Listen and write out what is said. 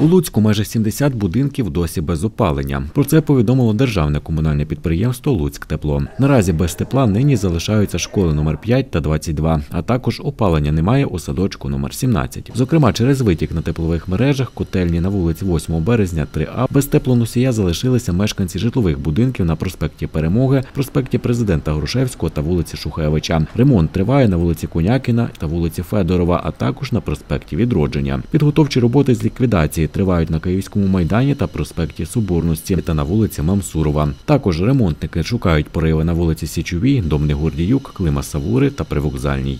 У Луцьку майже 70 будинків досі без опалення. Про це повідомило державне комунальне підприємство Луцьк Тепло. Наразі без тепла нині залишаються школи номер 5 та 22, а також опалення немає у садочку номер 17. Зокрема, через витік на теплових мережах котельні на вулиці 8 березня 3А без теплоносія залишилися мешканці житлових будинків на проспекті Перемоги, проспекті Президента Грушевського та вулиці Шухевича. Ремонт триває на вулиці Конякіна та вулиці Федорова, а також на проспекті Відродження. Підготовчі роботи з ліквідації тривають на Київському майдані та проспекті Соборності та на вулиці Мамсурова. Також ремонтники шукають пориви на вулиці Січовій, Домни Гордіюк, Клима Савури та Привокзальній.